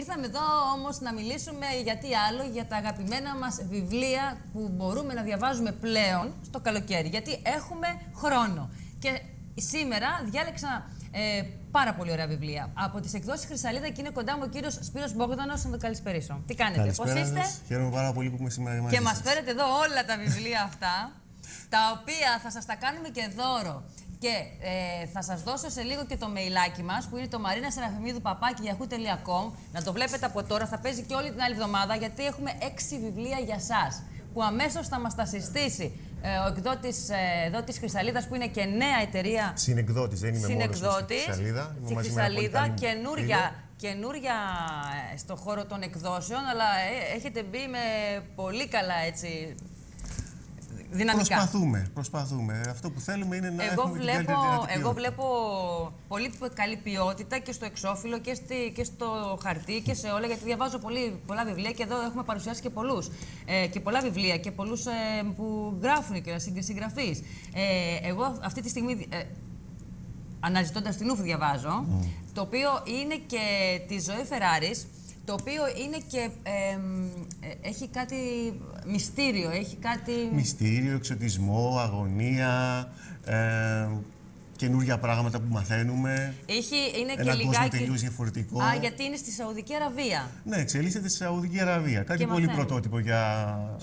Ήρθαμε εδώ όμως να μιλήσουμε γιατί άλλο, για τα αγαπημένα μας βιβλία που μπορούμε να διαβάζουμε πλέον στο καλοκαίρι. Γιατί έχουμε χρόνο. Και σήμερα διάλεξα ε, πάρα πολύ ωραία βιβλία. Από τις εκδόσεις Χρυσαλίδα και είναι κοντά μου ο κύριος Σπύρος Μπόγδανος, να το καλησπερίσω. Τι κάνετε, πώς είστε; Χαίρομαι πάρα πολύ που είμαι σήμερα μαζί Και μας φέρετε εδώ όλα τα βιβλία αυτά, τα οποία θα σας τα κάνουμε και δώρο. Και ε, θα σας δώσω σε λίγο και το mailάκι μας που είναι το Μαρίνα Σεραφημίδου Να το βλέπετε από τώρα, θα παίζει και όλη την άλλη εβδομάδα γιατί έχουμε έξι βιβλία για εσά που αμέσως θα μας τα συστήσει ε, ο εκδότης ε, εδώ τη Χρυσαλίδας, που είναι και νέα εταιρεία. Συνεκδότης, δεν είμαι μόνος στη Χρυσαλίδα. Στη Χρυσαλίδα, καινούρια, καινούρια ε, στο χώρο των εκδόσεων, αλλά έχετε μπει με πολύ καλά έτσι δυναμικά. Προσπαθούμε, προσπαθούμε. Αυτό που θέλουμε είναι να εγώ έχουμε βλέπω, Εγώ βλέπω πολύ καλή ποιότητα και στο εξώφυλλο και, στη, και στο χαρτί και σε όλα, γιατί διαβάζω πολύ, πολλά βιβλία και εδώ έχουμε παρουσιάσει και πολλούς. Ε, και πολλά βιβλία και πολλούς ε, που γράφουν και συγγραφείς. Ε, εγώ αυτή τη στιγμή... Ε, Αναζητώντας την Ούφ, διαβάζω, το οποίο είναι και τη ζωή Φεράρης, το οποίο είναι και ε, έχει κάτι μυστήριο, έχει κάτι... Μυστήριο, εξωτισμό, αγωνία, ε, καινούργια πράγματα που μαθαίνουμε. Έχει, είναι ένα και λιγάκι... τελείως διαφορετικό. Α, γιατί είναι στη Σαουδική Αραβία. Ναι, εξελίσσεται στη Σαουδική Αραβία. Κάτι πολύ πρωτότυπο για,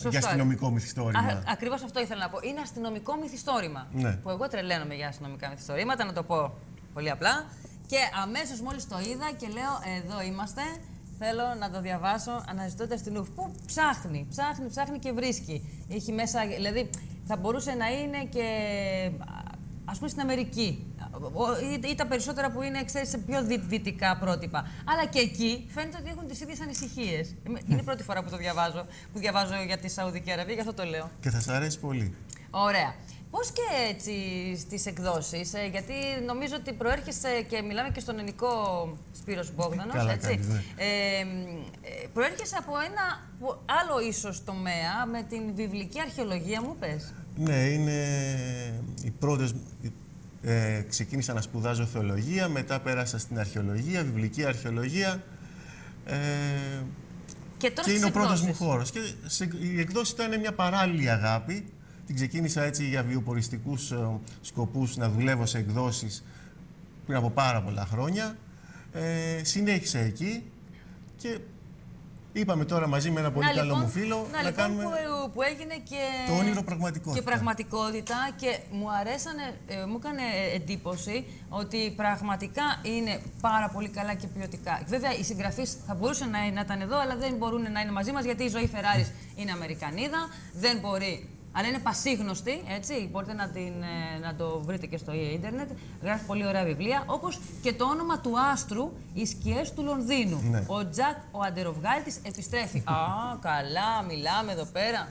για αστυνομικό μυθιστόρημα. Ακριβώς αυτό ήθελα να πω. Είναι αστυνομικό μυθιστόρημα. Ναι. Που εγώ τρελαίνομαι για αστυνομικά μυθιστορήματα, να το πω πολύ απλά. Και αμέσως μόλις το είδα και λέω: Εδώ είμαστε. Θέλω να το διαβάσω αναζητώντας την Ουφ. Πού ψάχνει, ψάχνει, ψάχνει και βρίσκει. Έχει μέσα, δηλαδή θα μπορούσε να είναι και ας πούμε στην Αμερική ή, ή τα περισσότερα που είναι ξέρεις, σε πιο δυτικά πρότυπα. Αλλά και εκεί φαίνεται ότι έχουν τις ίδιες ανησυχίες. Είναι η πρώτη φορά που το διαβάζω, που διαβάζω για τη Σαουδική Αραβία, γι' αυτό το λέω. Και θα σα αρέσει πολύ. Ωραία. Πώς και έτσι στις εκδόσεις, ε, γιατί νομίζω ότι προέρχεσαι και μιλάμε και στον ελληνικό Σπύρος Μπόγδανος, έτσι. Ναι. Ε, ε, προέρχεσαι από ένα άλλο ίσως τομέα με την βιβλική αρχαιολογία, μου πες. Ναι, είναι οι πρώτες... Ε, ξεκίνησα να σπουδάζω θεολογία, μετά πέρασα στην αρχαιολογία, βιβλική αρχαιολογία. Ε, και, τώρα και είναι ο πρώτος μου χώρος. Και σε, η εκδόση ήταν μια παράλληλη αγάπη την ξεκίνησα έτσι για βιοποριστικούς ε, σκοπούς να δουλεύω σε εκδόσεις πριν από πάρα πολλά χρόνια. Ε, συνέχισα εκεί και είπαμε τώρα μαζί με ένα πολύ καλό λοιπόν, μου φίλο να, να λοιπόν, κάνουμε που, που, έγινε και, το όνειρο πραγματικότητα. Και πραγματικότητα και μου αρέσανε, ε, μου έκανε εντύπωση ότι πραγματικά είναι πάρα πολύ καλά και ποιοτικά. Βέβαια οι συγγραφείς θα μπορούσαν να, να ήταν εδώ αλλά δεν μπορούν να είναι μαζί μας γιατί η ζωή Φεράρης είναι Αμερικανίδα, δεν μπορεί αλλά είναι πασίγνωστη, έτσι. Μπορείτε να, την, ε, να το βρείτε και στο ίντερνετ. Γράφει πολύ ωραία βιβλία. Όπως και το όνομα του άστρου, Οι σκιές του Λονδίνου. Ναι. Ο Τζακ, ο αντεροβγάλτης, επιστρέφει. Α, καλά, μιλάμε εδώ πέρα.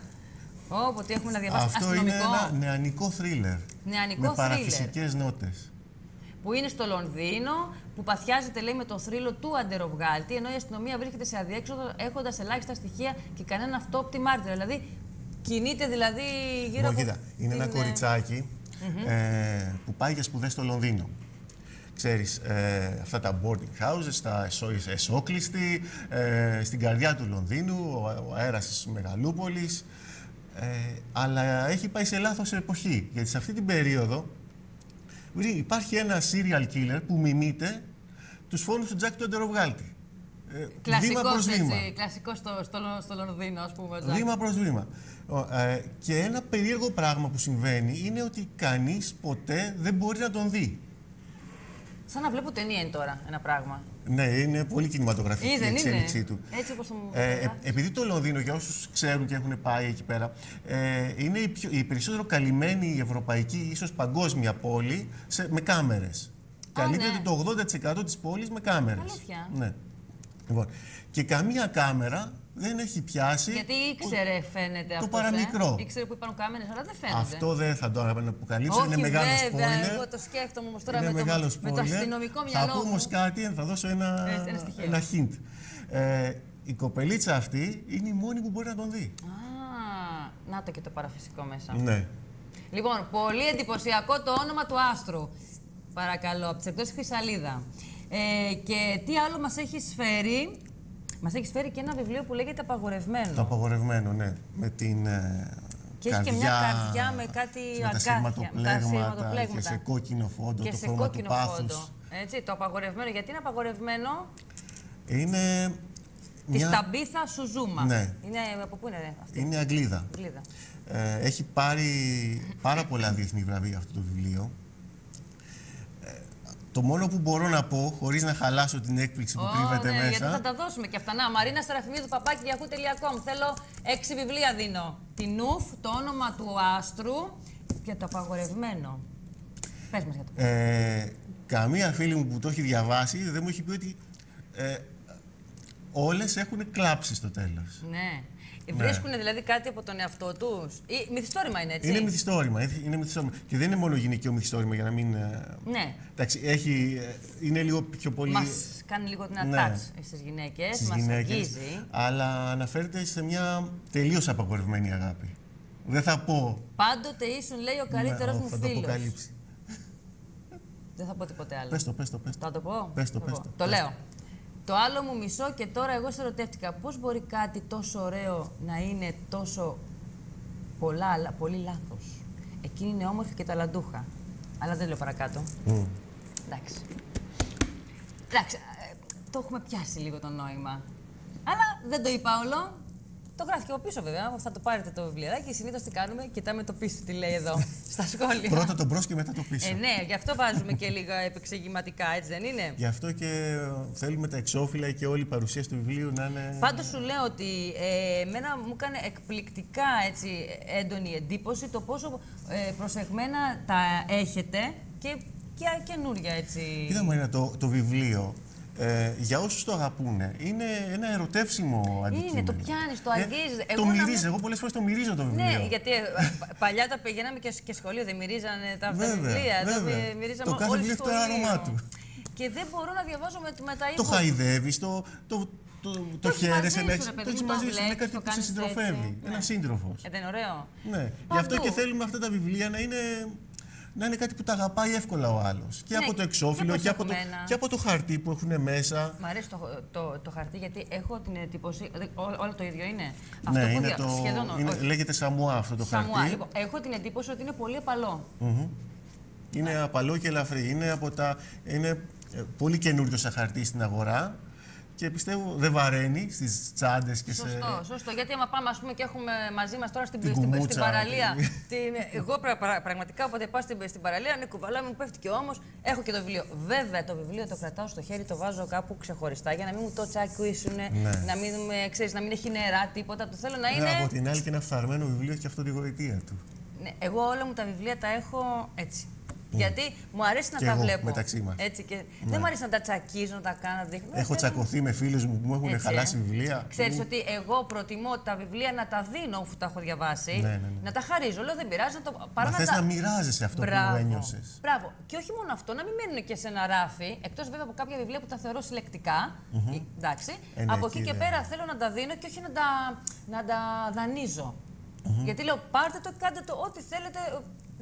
Όπω τι έχουμε να διαβάσει. Αυτό αστυνομικό. είναι ένα νεανικό θρίλερ. Νεανικό με παραφυσικές νότες. Που είναι στο Λονδίνο, που παθιάζεται λέει με το θρύλο του αντεροβγάλτη, ενώ η αστυνομία βρίσκεται σε αδιέξοδο έχοντας ελάχιστα στοιχεία και κανένα αυτόπτη μάρτυρα. Δηλαδή Κινείται δηλαδή γύρω από... Κοίτα, είναι ένα ε, κοριτσάκι ε, που πάει για σπουδές στο Λονδίνο. Ξέρεις, ε, αυτά τα boarding houses, τα εσόκλειστη, ε, στην καρδιά του Λονδίνου, ο, ο αέρας της Μεγαλούπολης. Ε, αλλά έχει πάει σε λάθος εποχή, γιατί σε αυτή την περίοδο υπάρχει ένα serial killer που μιμείται τους φόνους του Τζάκ του Εντεροβγάλτη. Ε, κλασικό κλασικός στο, στο, στο Λονδίνο, ας πούμε. Βήμα προς βήμα. Ε, και ένα περίεργο πράγμα που συμβαίνει είναι ότι κανείς ποτέ δεν μπορεί να τον δει. Σαν να βλέπω ταινία είναι τώρα ένα πράγμα. Ναι, είναι πολύ κινηματογραφική η εξέλιξή του. Έτσι όπως το μου ε, ε, Επειδή το Λονδίνο, για όσους ξέρουν και έχουν πάει εκεί πέρα, ε, είναι η, πιο, η περισσότερο καλυμμένη ευρωπαϊκή, ίσως παγκόσμια πόλη σε, με κάμερες. Καλύπτεται ναι. το 80% της πόλης με κάμερες. Αλήθεια. Ναι. Λοιπόν, και καμία κάμερα δεν έχει πιάσει. Γιατί ήξερε, φαίνεται το αυτός. Το παραμικρό. Ε; Ήξερε που υπάρχουν κάμερες, αλλά δεν φαίνεται. Αυτό δεν θα το αποκαλύψω. είναι μεγάλο βέβαια, spoiler. Εγώ το σκέφτομαι όμως τώρα είναι με, μεγάλο το, με το αστυνομικό μυαλό. Θα πω όμω κάτι, θα δώσω ένα, ένα, ένα hint. Ε, η κοπελίτσα αυτή είναι η μόνη που μπορεί να τον δει. Α, να το και το παραφυσικό μέσα. Ναι. Λοιπόν, πολύ εντυπωσιακό το όνομα του άστρου. Παρακαλώ, από τι εκτό Χρυσαλίδα. Ε, και τι άλλο μας έχει φέρει Μας έχει φέρει και ένα βιβλίο που λέγεται Απαγορευμένο. Το απαγορευμένο, ναι. Με την. Ε, Και έχει και μια καρδιά με κάτι με τα αγκάθια, με τα σειρματοπλέγματα σειρματοπλέγματα. και σε κόκκινο φόντο, και το σε χρώμα του κόκκινο πάθους. φόντο. Έτσι, το απαγορευμένο. Γιατί είναι απαγορευμένο; Είναι τη μια... Ταμπίθα Σουζούμα. Ναι. Είναι, από πού είναι ρε, αυτή; Είναι Αγγλίδα. η γλίδα. Ε, έχει πάρει πάρα πολλά διεθνή βραβεία αυτό το βιβλίο. Ε, το μόνο που μπορώ να πω, χωρίς να χαλάσω την έκπληξη που Ω, κρύβεται ναι, μέσα... Γιατί θα τα δώσουμε και αυτά. Να, Μαρίνα Σεραφιμίδου, παπάκι yahoo.com. Θέλω έξι βιβλία δίνω. Την Νουφ, το όνομα του άστρου και το απαγορευμένο. Πες μας για το. Ε, καμία φίλη μου που το έχει διαβάσει δεν μου έχει πει ότι ε, όλες έχουν κλάψει στο τέλος. Ναι. Βρίσκουν δηλαδή κάτι από τον εαυτό τους; Μυθιστόρημα είναι έτσι; Είναι μυθιστόρημα, είναι μυθιστόρημα. Και δεν είναι μόνο γυναικείο μυθιστόρημα για να μην... ε, Ναι. Εντάξει, έχει, ε, είναι λίγο πιο πολύ Μας κάνει λίγο την Ναι. attach στις γυναίκες. στις Μας γυναίκες, αγγίζει. αλλά αναφέρεται σε μια τελείως απαγορευμένη αγάπη. Δεν θα πω... Πάντοτε ήσουν, λέει, ο καλύτερος Ναι, μου θα το φίλος. αποκαλύψει. Δεν θα πω τίποτε άλλο. Πες το, πες το, πες το. Θα το πω; Πες το, Θα πες πω. το, Το πες λέω. Το άλλο μου μισό και τώρα εγώ σε ερωτεύτηκα. Πώς μπορεί κάτι τόσο ωραίο να είναι τόσο πολλά, αλλά πολύ λάθος; Εκείνη είναι όμορφη και ταλαντούχα. Αλλά δεν λέω παρακάτω. Μμ. Εντάξει. Εντάξει, ε, το έχουμε πιάσει λίγο το νόημα. Αλλά δεν το είπα όλο. Το γράφει και από πίσω βέβαια. Θα το πάρετε το βιβλιαράκι. Συνήθως τι κάνουμε, κοιτάμε το πίσω τι λέει εδώ στα σχόλια. Πρώτα το μπρος και μετά το πίσω. Ε, ναι, γι' αυτό βάζουμε και λίγα επεξηγηματικά, έτσι δεν είναι; Γι' αυτό και ε, θέλουμε τα εξώφυλλα και όλη η παρουσία του βιβλίου να είναι... Πάντως σου λέω ότι ε, εμένα μου έκανε εκπληκτικά έτσι, έντονη εντύπωση το πόσο ε, προσεγμένα τα έχετε και, και καινούρια έτσι. Κοίτα Μαρίνα, το, το βιβλίο, ε, για όσους το αγαπούν, είναι ένα ερωτεύσιμο αντικείμενο. Είναι, το πιάνεις, το αγγίζεις. το Εγώ να μυρίζεις, μην- εγώ πολλές φορές το μυρίζω το βιβλίο. Ναι, γιατί ε, πα- παλιά τα πηγαίναμε και, και σχολείο, δεν μυρίζανε τα Βέβαια, βιβλία. Εδώ βέβαια. μυ- μυρίζαμε Το κάθε όλοι βιβλίο έχει το σχολείο. άρωμά του. Και δεν μπορώ να διαβάζω με, με τα Το ύπο- χαϊδεύεις, το, το, το, το, έχεις χαίρεσαι, μαζί να σου, έχεις- ρε παιδί το έχεις μου, το μαζί σου, είναι βλέπεις, κάτι το που σε κάνεις συντροφεύει, έτσι. ένας Ναι. σύντροφος. Ε, δεν είναι ωραίο. Ναι, γι' αυτό Παντού. και θέλουμε αυτά τα βιβλία να είναι, να είναι κάτι που τα αγαπάει εύκολα ο άλλος. Και Ναι, από το και εξώφυλλο και από το, προσεγμένα. και από το χαρτί που έχουν μέσα. Μ' αρέσει το, το, το χαρτί γιατί έχω την εντύπωση. δε- ό- Όλο το ίδιο είναι. ναι, που είναι δια- το, σχεδόν. είναι, όχι. λέγεται σαμουά αυτό το Σαμουά. χαρτί. Λοιπόν, έχω την εντύπωση ότι είναι πολύ απαλό. Μμμ. Είναι απαλό και ελαφρύ. Είναι, από τα, είναι ε, πολύ καινούριο σαν χαρτί στην αγορά και πιστεύω δεν βαραίνει στις τσάντες και σε... Σωστό, σωστό. Γιατί άμα πάμε ας πούμε, και έχουμε μαζί μας τώρα στην, Την στην, στην κουμούτσα, παραλία. την- την, εγώ πρα- πρα- πραγματικά όποτε πάω στην, στην παραλία, ναι, κουβαλάμε, μου πέφτει και όμω. Έχω και το βιβλίο. Βέβαια το βιβλίο το κρατάω στο χέρι, το βάζω κάπου ξεχωριστά για να μην μου το τσακίσουν, Ναι. να, μην, με, ξέρεις, να μην έχει νερά, τίποτα. Το θέλω να Ναι, είναι. από την άλλη και ένα φθαρμένο βιβλίο έχει αυτό τη γοητεία του. Ναι, εγώ όλα μου τα βιβλία τα έχω έτσι. Γιατί μου αρέσει να Κι τα εγώ, βλέπω. μεταξύ μας. Έτσι και Δεν μου αρέσει να τα τσακίζω, να τα κάνω. να δείχνω. Έχω Δεν- τσακωθεί με φίλους μου που μου έχουν Έτσι, χαλάσει ε. βιβλία. Ξέρεις Μου- ότι εγώ προτιμώ τα βιβλία να τα δίνω αφού τα έχω διαβάσει. Ναι, ναι, ναι. Να τα χαρίζω. Λέω δεν πειράζει να το. Παρά Μα θες τα... να μοιράζεσαι αυτό Μπράβο. που ένιωσες. Μπράβο. Και όχι μόνο αυτό, να μην μένουν και σε ένα ράφι, εκτός βέβαια από κάποια βιβλία που τα θεωρώ συλλεκτικά. ε, Εντάξει. Ε, ναι, από εκεί εκεί και δεν- πέρα θέλω να τα δίνω και όχι να τα, να τα δανείζω. Γιατί λέω πάρτε το, κάντε το, ό,τι θέλετε.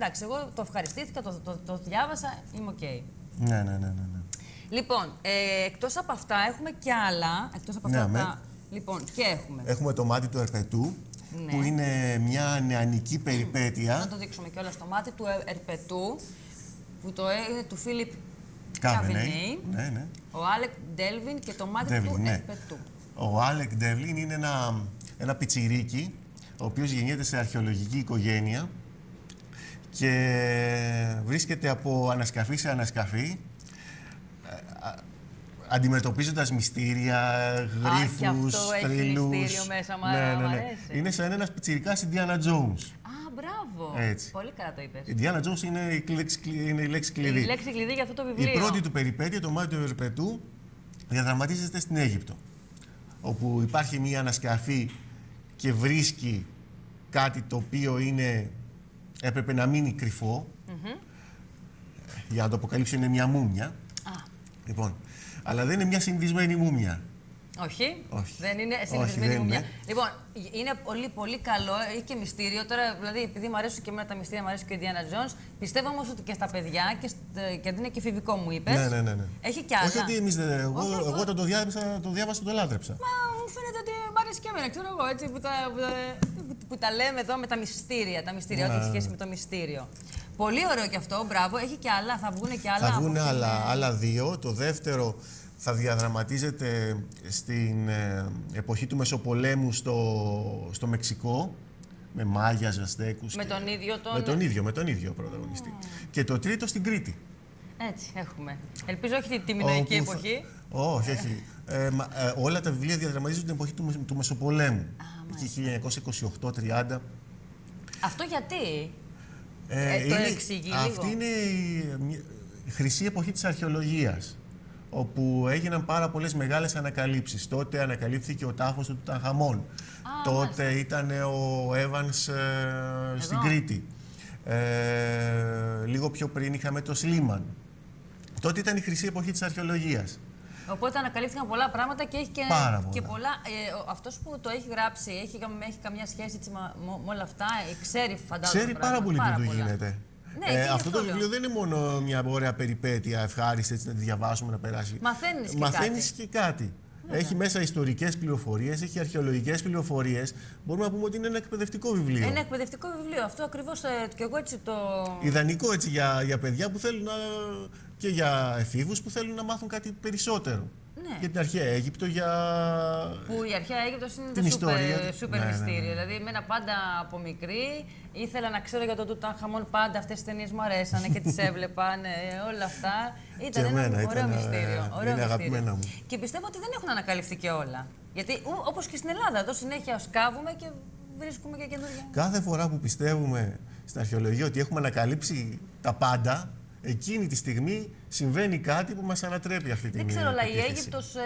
Εντάξει, εγώ το ευχαριστήθηκα, το, το, το διάβασα, είμαι οκ. Ναι, ναι, ναι, ναι. ναι. Λοιπόν, ε, εκτός από αυτά έχουμε και άλλα. Εκτός από αυτά Ναι, τα... αμέ. Λοιπόν, και έχουμε. Έχουμε το μάτι του Ερπετού, Ναι. που είναι μια νεανική Να περιπέτεια. το δείξουμε κιόλας στο μάτι του Ε- Ερπετού, που το ε- είναι του Φίλιπ Κάβενεϊ. Καβινέη, Ναι, ναι. ο Άλεκ Ντέβλιν και το μάτι Ντέλβιν, του ναι. Ερπετού. Ο Άλεκ Ντέβλιν είναι ένα, ένα πιτσιρίκι, ο οποίος γεννιέται σε αρχαιολογική οικογένεια και βρίσκεται από ανασκαφή σε ανασκαφή, ε, α- αντιμετωπίζοντας μυστήρια, και αυτό γρίφους, έχει θρύλους. μυστήριο μέσα, μ' Ναι, αρέσει, ναι, μ' ναι. αρέσει. Είναι σαν ένας πιτσιρικάς Ιντιάνα Τζόουνς. Α, μπράβο. Έτσι. Πολύ καλά το είπες. Η Ιντιάνα Jones είναι η λέξη, κλει- είναι η λέξη κλειδί. Η λέξη κλειδί για αυτό το βιβλίο. Η πρώτη του περιπέτεια, το μάτι του Ερπετού, διαδραματίζεται στην Αίγυπτο. Όπου υπάρχει μία ανασκαφή και βρίσκει κάτι το οποίο είναι, έπρεπε να μείνει κρυφό. Για να το αποκαλύψω είναι μια μούμια. Α, Λοιπόν, αλλά δεν είναι μια συνηθισμένη μούμια. Όχι. Όχι. Δεν είναι Όχι, συνηθισμένη δεν μου μια. είναι. Λοιπόν, είναι πολύ, πολύ καλό, έχει και μυστήριο. Τώρα, δηλαδή, επειδή μου αρέσουν και εμένα τα μυστήρια, μου αρέσει και ο Indiana Jones, πιστεύω όμως ότι και στα παιδιά και, στ- και αντί είναι και εφηβικό μου είπες. Ναι, ναι, ναι, ναι. Έχει κι άλλα. Όχι ότι εμείς δεν. Εγώ, Όχι, εγώ όταν το διάβασα, το διάβασα, το λάτρεψα. Μα μου φαίνεται ότι μ' αρέσει και εμένα, ξέρω εγώ, έτσι, που τα, που, τα- που τα λέμε εδώ με τα μυστήρια. Τα μυστήρια, ό,τι Ναι. έχει σχέση με το μυστήριο. Πολύ ωραίο και αυτό, μπράβο. Έχει και άλλα, θα βγουν και άλλα. Θα από βγουν αυτήν, άλλα, ε, άλλα δύο. Το δεύτερο θα διαδραματίζεται στην ε, εποχή του Μεσοπολέμου στο, στο Μεξικό. Με Μάγιας, Αζτέκους. Με και- τον ίδιο τον. Με τον ίδιο, με τον ίδιο πρωταγωνιστή. Και το τρίτο στην Κρήτη. Έτσι, έχουμε. Ελπίζω όχι τη- τη μινοϊκή Όπου θα- εποχή. Όχι, όχι. Ε, μα- ε, όλα τα βιβλία διαδραματίζονται την εποχή του, Μεσο- του Μεσοπολέμου. Εκεί 1928-30. Αυτό γιατί; Ε, Ε, το εξηγεί λίγο. Αυτή είναι η, μια- η χρυσή εποχή της αρχαιολογίας, όπου έγιναν πάρα πολλές μεγάλες ανακαλύψεις. Τότε ανακαλύφθηκε ο τάφος του Τουταγχαμών. Τότε ήταν ο Εύανς ε, στην Εδώ. Κρήτη. Ε, λίγο πιο πριν είχαμε το Σλίμαν. Τότε ήταν η χρυσή εποχή της αρχαιολογίας. Οπότε ανακαλύφθηκαν πολλά πράγματα και έχει και, Πάρα πολλά. και πολλά. Ε, ο- αυτός που το έχει γράψει, έχει, κα- έχει καμιά σχέση έτσι, μα- με, με όλα αυτά, ε, ξέρει φαντάζομαι. Ξέρει πάρα πράγματα, πολύ τι του πολλά. γίνεται. Ναι, Ε, και γι' αυτό το αυτό λέω. βιβλίο δεν είναι μόνο μια ωραία περιπέτεια, ευχάριστη έτσι να τη διαβάσουμε, να περάσει. Μαθαίνεις και Μαθαίνεις κάτι. και κάτι. Έχει μέσα ιστορικές πληροφορίες, έχει αρχαιολογικές πληροφορίες. Μπορούμε να πούμε ότι είναι ένα εκπαιδευτικό βιβλίο. Είναι εκπαιδευτικό βιβλίο. Αυτό ακριβώς ε, και εγώ έτσι το. Ιδανικό έτσι για, για παιδιά που θέλουν να, και για εφήβους που θέλουν να μάθουν κάτι περισσότερο. Ναι. Για την αρχαία Αίγυπτο, για... Που η αρχαία Αίγυπτος είναι Την το ιστορία σούπερ, του. σούπερ Ναι, ναι, μυστήριο. ναι. Δηλαδή, εμένα πάντα από μικρή ήθελα να ξέρω για τον Τουτάνχαμον πάντα. Αυτές τι ταινίες μου αρέσανε και τις έβλεπα. ναι, όλα αυτά. Ήταν Και ένα εμένα, ωραίο ήταν, ε, μυστήριο. είναι Ωραίο μυστήριο. αγαπημένα μου. Και πιστεύω ότι δεν έχουν ανακαλυφθεί και όλα. Γιατί όπως και στην Ελλάδα, εδώ συνέχεια σκάβουμε και βρίσκουμε και καινούργια. Κάθε φορά που πιστεύουμε στην αρχαιολογία ότι έχουμε ανακαλύψει τα πάντα, εκείνη τη στιγμή συμβαίνει κάτι που μας ανατρέπει αυτή την Δεν ξέρω, αλλά η πεποίθηση. Αίγυπτος, ε,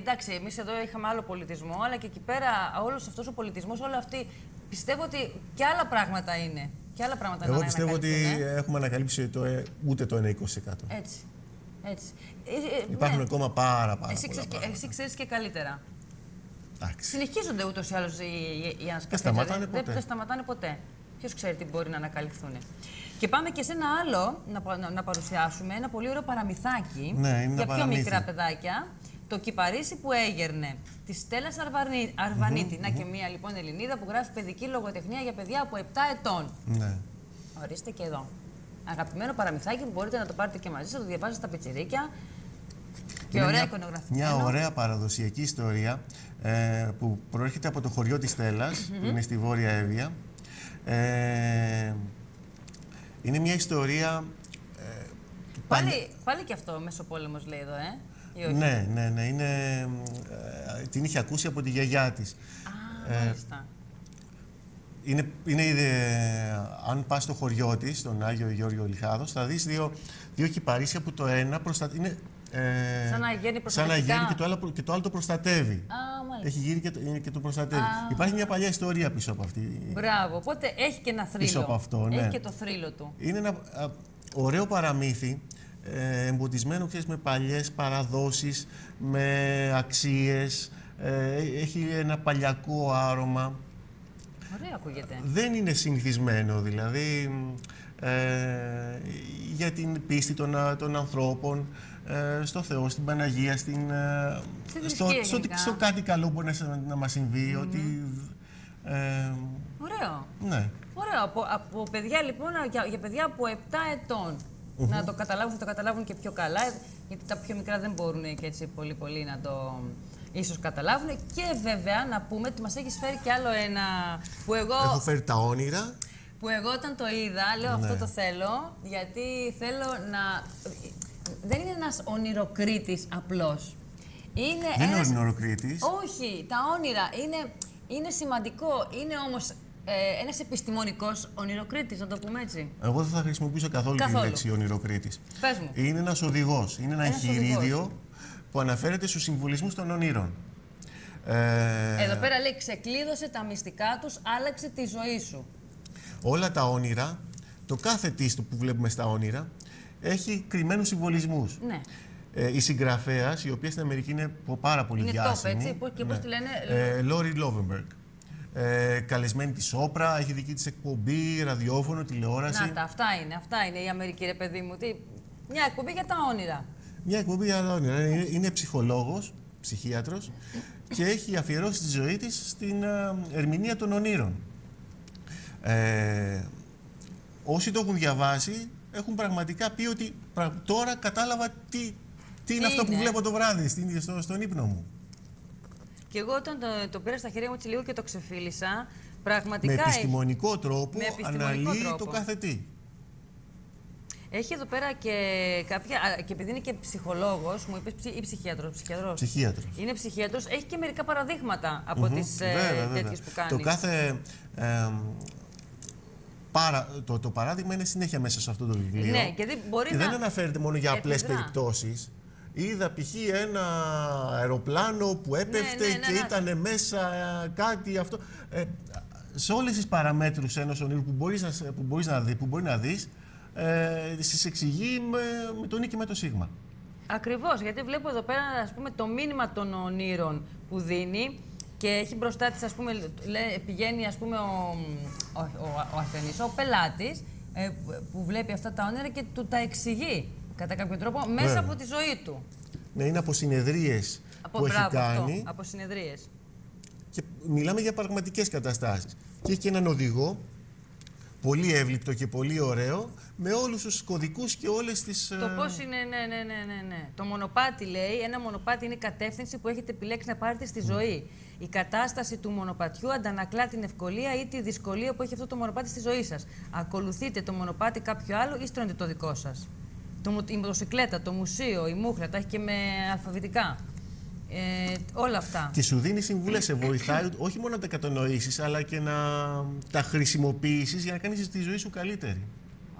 εντάξει, εμείς εδώ είχαμε άλλο πολιτισμό, αλλά και εκεί πέρα όλος αυτός ο πολιτισμός, όλα αυτή, πιστεύω ότι και άλλα πράγματα είναι. Και άλλα πράγματα Εγώ να πιστεύω ότι ανακαλυφθούν, ε. έχουμε ανακαλύψει το, ε, ούτε το 1,20%. Έτσι. Έτσι. Ε, ε, Υπάρχουν ναι. ακόμα πάρα, πάρα Εσύ πολλά ξέρεις, και, πράγματα. εσύ ξέρεις και καλύτερα. Εντάξει. Συνεχίζονται ούτως ή άλλως οι, οι, οι ανασκαφές, σταματάνε δεν- ποτέ. Δεν σταματάνε ποτέ. Ποιος ξέρει τι μπορεί να ανακαλυφθούν. Και πάμε και σε ένα άλλο να, πα- να, να παρουσιάσουμε, ένα πολύ ωραίο παραμυθάκι Ναι, είναι ένα για πιο παραμύθι. μικρά παιδάκια. Το κυπαρίσι που έγερνε τη Στέλλα Αρβανίτη. Αρβανίτη. Να και μία λοιπόν Ελληνίδα που γράφει παιδική λογοτεχνία για παιδιά από 7 ετών. Ναι. Ορίστε και εδώ. Αγαπημένο παραμυθάκι που μπορείτε να το πάρετε και μαζί σας, να το διαβάζετε στα πιτσιρίκια. Και Είναι ωραία μια, εικονογραφημένο. Μια ωραία παραδοσιακή ιστορία ε, που προέρχεται από το χωριό της Στέλλας, που είναι στη Βόρεια Εύβοια. Ε, είναι μια ιστορία... Ε, παλιά- Πάλι, πάλι και αυτό μεσοπόλεμος λέει εδώ, ε. Ή όχι; Ναι, ναι, ναι. Είναι, ε, την είχε ακούσει από τη γιαγιά της. Α, μάλιστα. Είναι, είναι, ε, αν πας στο χωριό της, στον Άγιο Γιώργο Λιχάδος, θα δεις δύο, δύο κυπαρίσια που το ένα προστα... είναι, ε, Σαν να γέρνει σαν να προστατευτικά. γέρνει και το, άλλο, προ- και το άλλο το προστατεύει. Α, μάλιστα. Έχει γύρει και το, είναι και το προστατεύει. Α. Υπάρχει μια παλιά ιστορία πίσω από αυτή. Μπράβο. Οπότε έχει και ένα θρύλο. Πίσω από αυτό, ναι. Έχει και το θρύλο του. Είναι ένα α, ωραίο παραμύθι, ε, εμποτισμένο ξέρεις, με παλιές παραδόσεις, με αξίες. ε, έχει ένα παλιακό άρωμα. Ωραία ακούγεται. Δεν είναι συνηθισμένο, δηλαδή, ε, για την πίστη των, α- των ανθρώπων, ε, στο Θεό, στην Παναγία, στην, ε, Στη στο, θρησκεία στο, γενικά. στο κάτι καλό που μπορεί να, σε- να μας συμβεί, ότι... Ε, Ωραίο. ναι. Ωραίο. Από, από παιδιά λοιπόν, για, για παιδιά από 7 ετων Να το καταλάβουν, θα το καταλάβουν και πιο καλά, γιατί τα πιο μικρά δεν μπορούν και έτσι πολύ πολύ να το ίσως καταλάβουν. Και βέβαια να πούμε ότι μας έχεις φέρει κι άλλο ένα που εγώ... Έχω φέρει τα όνειρα. Που εγώ όταν το είδα, λέω αυτό Ναι. το θέλω, γιατί θέλω να... Δεν είναι ένας ονειροκρίτης απλώς. Είναι Δεν είναι ένας... ορεινοροκρίτης. Όχι, τα όνειρα είναι, είναι σημαντικό. Είναι όμως ε, ένας επιστημονικός ονειροκρίτης, να το πούμε έτσι. Εγώ δεν θα χρησιμοποιήσω καθόλου, Καθόλου. τη λέξη ονειροκρίτης. Πες μου. Είναι ένας οδηγός. Είναι ένα Ένας εγχειρίδιο οδηγός. που αναφέρεται στους συμβολισμούς των ονείρων. Ε, Εδώ πέρα λέει ξεκλείδωσε τα μυστικά τους, άλλαξε τη ζωή σου. όλα τα όνειρα, το κάθε τίστο που βλέπουμε στα όνειρα, έχει κρυμμένους συμβολισμούς. Ναι. Ε, η συγγραφέας, η οποία στην Αμερική είναι πάρα πολύ Είναι top, διάσημη. έτσι, πώς- και πώς τη λένε; Ε, Λόρι Λόβενμπεργκ. Ε, καλεσμένη της Όπρα, έχει δική της εκπομπή, ραδιόφωνο, τηλεόραση. Να τα, αυτά είναι, αυτά είναι η Αμερική, ρε παιδί μου. Τι... Μια εκπομπή για τα όνειρα. Μια εκπομπή για τα όνειρα. Είναι, είναι ψυχολόγος, ψυχίατρος και έχει αφιερώσει τη ζωή της στην ε, ερμηνεία των ονείρων. Ε, όσοι το έχουν διαβάσει έχουν πραγματικά πει ότι πρα- τώρα κατάλαβα τι, τι είναι Τι αυτό που είναι. βλέπω το βράδυ στην, στο, στον ύπνο μου. Και εγώ όταν το, το πήρα στα χέρια μου έτσι λίγο και το ξεφίλησα, Με πραγματικά έχει, επιστημονικό τρόπο Με επιστημονικό αναλύει τρόπο. το κάθε τι. έχει εδώ πέρα και κάποια. α, και επειδή είναι και ψυχολόγος, μου είπες ή ψυχίατρος. Ψυχιατρός. Ψυχίατρος. Είναι ψυχίατρος, έχει και μερικά παραδείγματα από Μμμ. τις ε, Βέβαια, βέβαια. τέτοιες που κάνεις. Το κάθε. ε, Πάρα, το, το παράδειγμα είναι συνέχεια μέσα σε αυτό το βιβλίο. Ναι, και δεν μπορεί και να δεν αναφέρεται μόνο για απλές επιδρά. περιπτώσεις. Είδα π.χ. ένα αεροπλάνο που έπεφτε ναι, ναι, και ναι. ήταν μέσα ε, κάτι αυτό. Ε, σε όλες τις παραμέτρους ενός ονείρου που μπορείς να, σε- που μπορείς να, δει, που μπορεί να δεις, ε, στις εξηγεί με, με το νι και με το σίγμα. Ακριβώς, γιατί βλέπω εδώ πέρα ας πούμε, το μήνυμα των ονείρων που δίνει και έχει μπροστά της, ας πούμε, λέ- πηγαίνει ας πούμε, ο, ο, ο, ο ασθενής, ο πελάτης, ε, που- που βλέπει αυτά τα όνειρα και του τα εξηγεί κατά κάποιο τρόπο μέσα Βέβαια. από τη ζωή του. Ναι, είναι από συνεδρίες Από που έχει μπράβο, αυτό, κάνει. από συνεδρίες. Και μιλάμε για πραγματικές καταστάσεις. Και έχει και έναν οδηγό, πολύ εύληπτο και πολύ ωραίο, με όλους τους κωδικούς και όλες τις... Το ε, πώς είναι, ναι, ναι, ναι, ναι, ναι. Το μονοπάτι λέει, ένα μονοπάτι είναι η κατεύθυνση που έχετε επιλέξει να πάρετε στη ζωή. Η κατάσταση του μονοπατιού αντανακλά την ευκολία ή τη δυσκολία που έχει αυτό το μονοπάτι στη ζωή σας. Ακολουθείτε το μονοπάτι κάποιο άλλο ή στρώνετε το δικό σας; Το, μο- η μοτοσυκλέτα, το μουσείο, η μούχλα, τα έχει και με αλφαβητικά; Ε, όλα αυτά. Και σου δίνει συμβουλές, σε βοηθάει όχι μόνο να τα κατανοήσεις, αλλά και να τα χρησιμοποιήσεις για να κάνεις τη ζωή σου καλύτερη.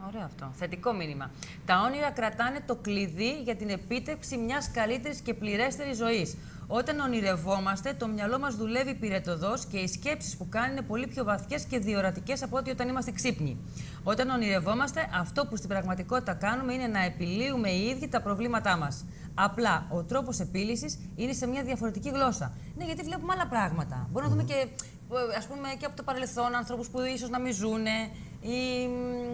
Ωραίο αυτό. Θετικό μήνυμα. Τα όνειρα κρατάνε το κλειδί για την επίτευξη μιας καλύτερης και πληρέστερης ζωής. Όταν ονειρευόμαστε, το μυαλό μας δουλεύει πυρετοδός και οι σκέψεις που κάνει είναι πολύ πιο βαθιές και διορατικές από ό,τι όταν είμαστε ξύπνοι. Όταν ονειρευόμαστε, αυτό που στην πραγματικότητα κάνουμε είναι να επιλύουμε οι ίδιοι τα προβλήματά μας. Απλά ο τρόπος επίλυσης είναι σε μια διαφορετική γλώσσα. Ναι, γιατί βλέπουμε άλλα πράγματα. Μπορούμε να δούμε και ε, ας πούμε και από το παρελθόν ανθρώπους που ίσως να μην ζούνε ή μ,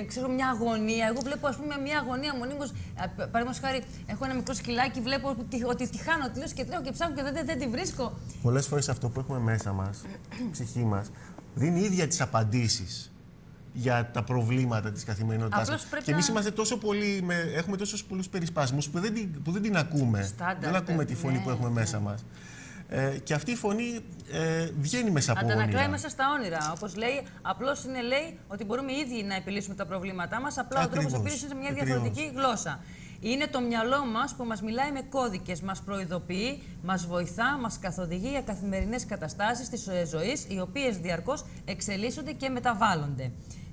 ε, ξέρω μια αγωνία. Εγώ βλέπω ας πούμε μια αγωνία μονίμως, ε, π- παραδείγματος χάρη έχω ένα μικρό σκυλάκι, βλέπω ότι, ότι τη χάνω, τη λέω και τρέχω και ψάχνω και δεν, δεν, δεν τη βρίσκω. Πολλές φορές αυτό που έχουμε μέσα μας, η ψυχή μας, δίνει ίδια τις απαντήσεις για τα προβλήματα της καθημερινότητάς Απλώς μας. πρέπει Και εμείς να- είμαστε τόσο πολύ, με, έχουμε τόσους πολλούς περισπασμούς που δεν την, που δεν την ακούμε. Στάνταρ, δεν ακούμε τη ναι, φωνή που έχουμε ναι. μέσα μας. Ε, και αυτή η φωνή ε, βγαίνει μέσα από Αντανακλάει όνειρα. μέσα στα όνειρα. Όπως λέει, απλώς είναι λέει ότι μπορούμε οι ίδιοι να επιλύσουμε τα προβλήματά μας. Απλά ο τρόπος Ακριβώς, επίλυσης είναι σε μια ακριβώς. διαφορετική γλώσσα. Είναι το μυαλό μας που μας μιλάει με κώδικες, μας προειδοποιεί, μας βοηθά, μας καθοδηγεί για καθημερινές καταστάσεις της ζωής, οι οποίες διαρκώς εξελίσσονται και μεταβάλλονται.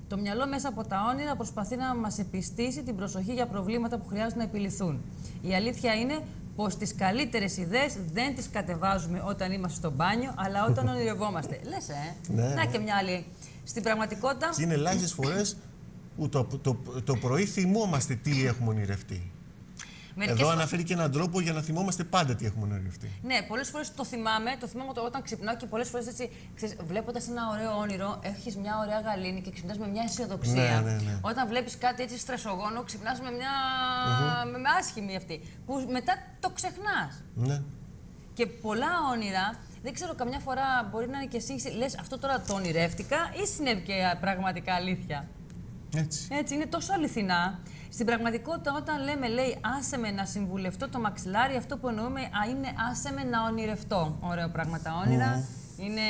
Το μυαλό μέσα από τα όνειρα προσπαθεί να μας επιστήσει την προσοχή για προβλήματα που χρειάζονται να επιληθούν. Η αλήθεια είναι πως τις καλύτερες ιδέες δεν τις κατεβάζουμε όταν είμαστε στο μπάνιο, αλλά όταν ονειρευόμαστε. Λες, ε. Ναι, Να ναι. και μια άλλη. Στην πραγματικότητα. Και είναι ελάχιστες φορές που το, το, το πρωί θυμόμαστε τι έχουμε ονειρευτεί. Μερικές Εδώ φορές- αναφέρει και έναν τρόπο για να θυμόμαστε πάντα τι έχουμε ονειρευτεί. Ναι, πολλές φορές το θυμάμαι, το θυμάμαι το- όταν ξυπνάω και πολλές φορές έτσι, βλέποντας ένα ωραίο όνειρο, έχεις μια ωραία γαλήνη και ξυπνάς με μια αισιοδοξία. Ναι, ναι, ναι. Όταν βλέπεις κάτι έτσι στρεσογόνο, ξυπνάς με μια. με, με άσχημη αυτή. Που μετά το ξεχνάς. Ναι. Και πολλά όνειρα, δεν ξέρω, καμιά φορά μπορεί να είναι και εσύ, λες αυτό τώρα το ονειρεύτηκα ή συνέβη και πραγματικά αλήθεια. Έτσι. Έτσι, είναι τόσο αληθινά. Στην πραγματικότητα, όταν λέμε, λέει, άσε με να συμβουλευτώ το μαξιλάρι, αυτό που εννοούμε α, είναι άσε με να ονειρευτώ. Ωραίο πράγμα τα όνειρα. Είναι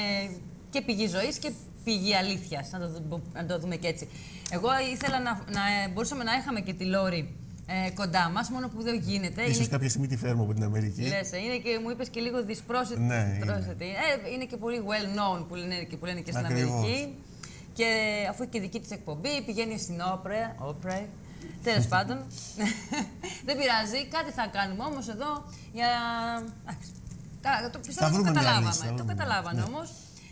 και πηγή ζωής και πηγή αλήθειας, να, το δου- να το δούμε και έτσι. Εγώ ήθελα να, να ε, μπορούσαμε να είχαμε και τη Λόρη ε, κοντά μας, μόνο που δεν γίνεται. Ίσως Είναι- κάποια στιγμή τη φέρουμε από την Αμερική. Λες, ε, είναι και μου είπες και λίγο δυσπρόσιτη. Ναι, είναι. πρόσθετη. Ε, είναι και πολύ well known που λένε και, που λένε και στην Ακριβώς. Αμερική. Και αφού έχει και δική της εκπομπή, πηγαίνει στην όπρα. όπρα Τέλος πάντων. Δεν πειράζει, κάτι θα κάνουμε όμως εδώ για. εντάξει. Κα- Το πιστεύω Θα ότι το βρούμε μια καταλάβαμε. λύση, θα το βρούμε. καταλάβανε Ναι. όμως.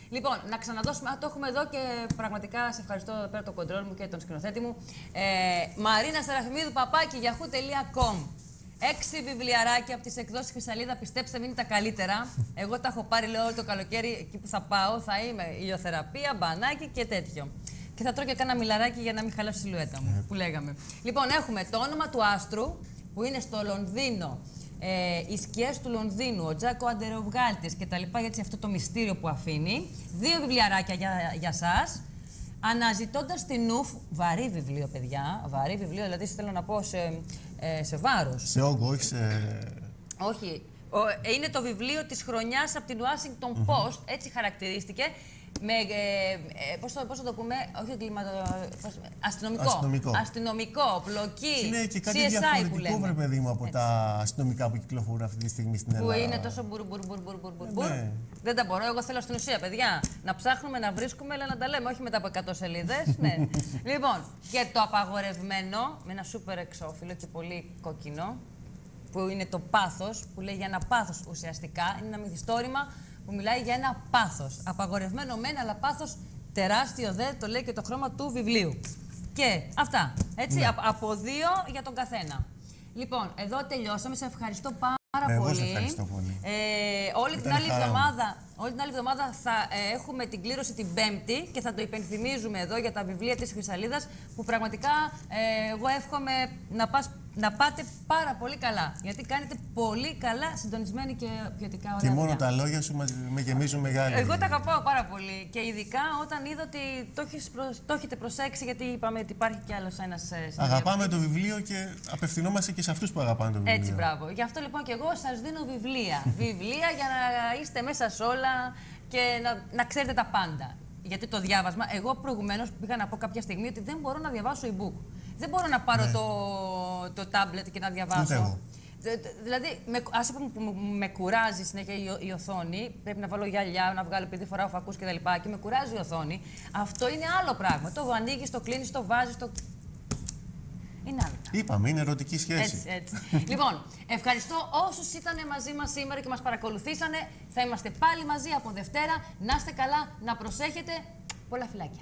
Λοιπόν, να ξαναδώσουμε. Α, το έχουμε εδώ και πραγματικά σε ευχαριστώ εδώ πέρα το κοντρόλ μου και τον σκηνοθέτη μου. Ε, Μαρίνα Σεραφιμίδου, παπάκι, yahoo.com. Έξι βιβλιαράκια από τις εκδόσεις Χρυσαλίδα. Πιστέψτε με, είναι τα καλύτερα. Εγώ τα έχω πάρει, λέω, όλο το καλοκαίρι. Εκεί που θα πάω θα είμαι ηλιοθεραπεία, μπανάκι και τέτοιο. Και θα τρώω και κάνα μιλαράκι για να μην χαλάσει τη σιλουέτα μου, που λέγαμε. Λοιπόν, έχουμε το όνομα του άστρου που είναι στο Λονδίνο. Ε, οι σκιές του Λονδίνου, ο Τζάκο Αντεροβγάλτης κτλ. Γιατί αυτό το μυστήριο που αφήνει. Δύο βιβλιαράκια για, για σας. Αναζητώντας την Ουφ, βαρύ βιβλίο, παιδιά. Βαρύ βιβλίο, δηλαδή θέλω να πω σε, ε, σε βάρος. Σε όγκο, όχι σε. Όχι. Ο, ε, είναι το βιβλίο της χρονιάς από την Washington Post, έτσι χαρακτηρίστηκε. Με, ε, ε, πώς, το, πώς το πούμε, όχι εγκλήματο, πώς- αστυνομικό. Αστυνομικό. Αστυνομικό, πλοκή, Είναι και κάτι CSI που διαφορετικό, λέμε. βρε παιδί μου, από τα αστυνομικά που κυκλοφορούν αυτή τη στιγμή στην Που Ελλάδα. είναι τόσο μπουρ, μπουρ, μπουρ, μπουρ, μπουρ, μπουρ, μπουρ. Ναι. Δεν τα μπορώ. Εγώ θέλω στην ουσία, παιδιά. Να ψάχνουμε, να βρίσκουμε, αλλά να τα λέμε. Όχι μετά από 100 σελίδες. ναι. λοιπόν, και το απαγορευμένο, με ένα σούπερ εξώφυλλο και πολύ κόκκινο, που είναι το πάθος, που λέει για ένα πάθος ουσιαστικά. Είναι ένα μυθιστόρημα που μιλάει για ένα πάθος. Απαγορευμένο μεν, αλλά πάθος τεράστιο δε, το λέει και το χρώμα του βιβλίου. Και αυτά. Έτσι, Ναι. απ- από δύο για τον καθένα. Λοιπόν, εδώ τελειώσαμε. Σε ευχαριστώ πάρα Εγώ πολύ. σε ευχαριστώ πολύ. Ε, όλη, την Ήταν άλλη χαρά μου. εβδομάδα, όλη την άλλη εβδομάδα θα ε, έχουμε την κλήρωση την Πέμπτη και θα το υπενθυμίζουμε εδώ για τα βιβλία της Χρυσαλίδας που πραγματικά ε, εγώ εύχομαι να, πας, να πάτε πάρα πολύ καλά. Γιατί κάνετε πολύ καλά συντονισμένοι και ποιοτικά ωραία Και μόνο δουλειά. τα λόγια σου μας- με γεμίζουν μεγάλη. Εγώ τα αγαπάω πάρα πολύ. Και ειδικά όταν είδα ότι το, έχεις προσ- το έχετε προσέξει, γιατί είπαμε ότι υπάρχει κι άλλος ένας Αγαπάμε το βιβλίο και απευθυνόμαστε και σε αυτούς που αγαπάνε το βιβλίο. έτσι, μπράβο. Γι' αυτό λοιπόν και εγώ σας δίνω βιβλία. βιβλία για να είστε μέσα σε όλα και να, να ξέρετε τα πάντα. Γιατί το διάβασμα, εγώ προηγουμένως πήγα να πω κάποια στιγμή ότι δεν μπορώ να διαβάσω e-book. Δεν μπορώ να πάρω το, το tablet και να διαβάσω. Ναι. Ούτε εγώ. Δε- δε- Δηλαδή, με, ας πούμε που με- με κουράζει συνέχεια η, ο- η οθόνη, πρέπει να βάλω γυαλιά, να βγάλω επειδή φοράω φακούς κτλ. Και, και με κουράζει η οθόνη. Αυτό είναι άλλο πράγμα. Το ανοίγεις, το κλείνεις, το βάζεις, το. Είναι άλλο. Είπαμε, είναι ερωτική σχέση. Έτσι, έτσι. λοιπόν, ευχαριστώ όσους ήταν μαζί μας σήμερα και μας παρακολουθήσανε. Θα είμαστε πάλι μαζί από Δευτέρα. Να είστε καλά, να προσέχετε. Πολλά φιλάκια.